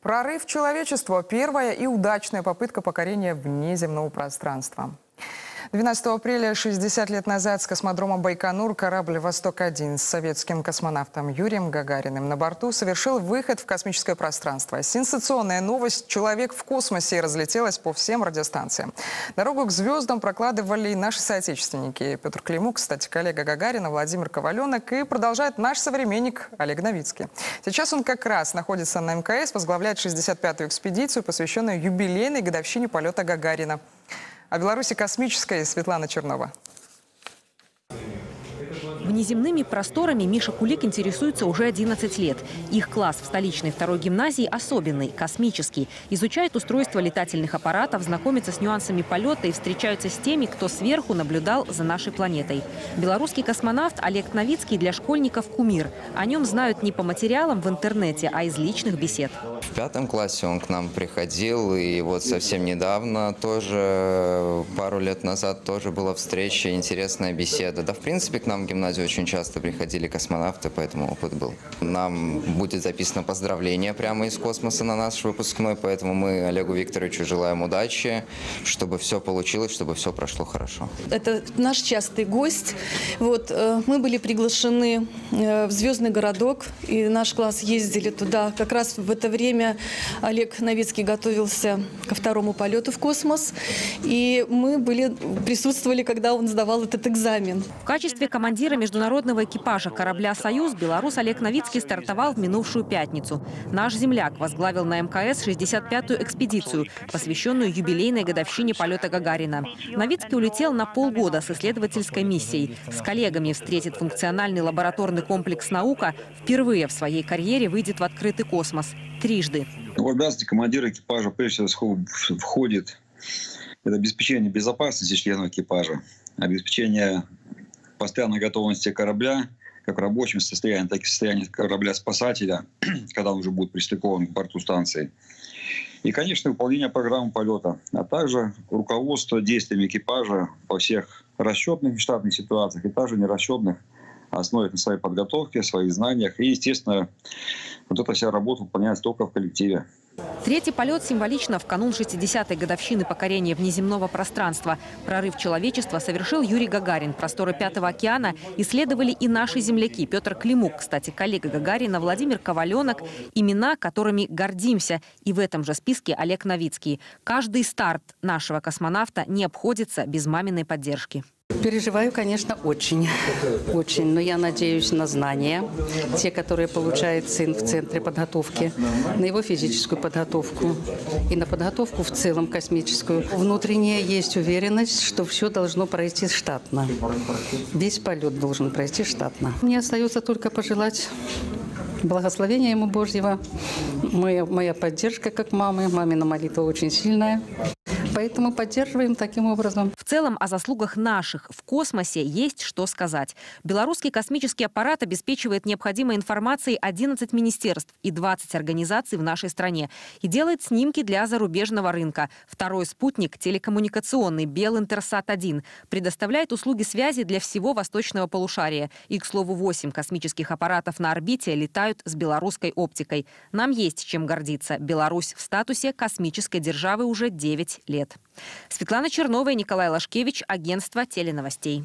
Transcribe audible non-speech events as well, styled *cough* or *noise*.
Прорыв человечества – первая и удачная попытка покорения внеземного пространства. 12 апреля 60 лет назад с космодрома Байконур корабль «Восток-1» с советским космонавтом Юрием Гагариным на борту совершил выход в космическое пространство. Сенсационная новость «Человек в космосе» разлетелась по всем радиостанциям. Дорогу к звездам прокладывали наши соотечественники. Петр Климук, кстати, коллега Гагарина, Владимир Коваленок и продолжает наш современник Олег Новицкий. Сейчас он как раз находится на мкс, возглавляет 65-ю экспедицию, посвященную юбилейной годовщине полета Гагарина. О Беларуси космической Светлана Чернова. Внеземными просторами Миша Кулик интересуется уже 11 лет. Их класс в столичной второй гимназии особенный, космический. Изучает устройство летательных аппаратов, знакомится с нюансами полета и встречаются с теми, кто сверху наблюдал за нашей планетой. Белорусский космонавт Олег Новицкий для школьников кумир. О нем знают не по материалам в интернете, а из личных бесед. В пятом классе он к нам приходил, и вот совсем недавно тоже, пару лет назад тоже была встреча, интересная беседа. Да, в принципе, к нам в гимназию очень часто приходили космонавты, поэтому опыт был. Нам будет записано поздравление прямо из космоса на наш выпускной, поэтому мы Олегу Викторовичу желаем удачи, чтобы все получилось, чтобы все прошло хорошо. Это наш частый гость. Вот, э, мы были приглашены э, в Звездный городок, и наш класс ездили туда. Как раз в это время Олег Новицкий готовился ко второму полету в космос, и мы были, присутствовали, когда он сдавал этот экзамен. В качестве командира международного экипажа корабля «Союз» белорус Олег Новицкий стартовал в минувшую пятницу. Наш земляк возглавил на МКС 65-ю экспедицию, посвященную юбилейной годовщине полета Гагарина. Новицкий улетел на полгода с исследовательской миссией. С коллегами встретит функциональный лабораторный комплекс «Наука». Впервые в своей карьере выйдет в открытый космос. Трижды. В обязанности командира экипажа прежде всего входит это обеспечение безопасности членов экипажа, обеспечение постоянной готовности корабля, как в рабочем состоянии, так и в состоянии корабля-спасателя, *clears throat* когда он уже будет пристыкован к борту станции. И, конечно, выполнение программы полета, а также руководство действиями экипажа во всех расчетных и штатных ситуациях, и также нерасчетных, основе на своей подготовке, своих знаниях. И, естественно, вот эта вся работа выполняется только в коллективе. Третий полет символично в канун 60-й годовщины покорения внеземного пространства. Прорыв человечества совершил Юрий Гагарин. Просторы Пятого океана исследовали и наши земляки. Петр Климук, кстати, коллега Гагарина, Владимир Коваленок. Имена, которыми гордимся. И в этом же списке Олег Новицкий. Каждый старт нашего космонавта не обходится без маминой поддержки. Переживаю, конечно, очень. Очень. Но я надеюсь на знания, те, которые получает сын в центре подготовки, на его физическую подготовку и на подготовку в целом космическую. Внутренняя есть уверенность, что все должно пройти штатно. Весь полет должен пройти штатно. Мне остается только пожелать благословения ему Божьего. Моя, моя поддержка как мамы. Мамина молитва очень сильная. Поэтому поддерживаем таким образом. В целом о заслугах наших в космосе есть что сказать. Белорусский космический аппарат обеспечивает необходимой информацией 11 министерств и 20 организаций в нашей стране и делает снимки для зарубежного рынка. Второй спутник телекоммуникационный Белинтерсат-1 предоставляет услуги связи для всего восточного полушария. И, к слову, 8 космических аппаратов на орбите летают с белорусской оптикой. Нам есть чем гордиться. Беларусь в статусе космической державы уже 9 лет. Светлана Чернова и Николай Лашкевич, агентство теленовостей.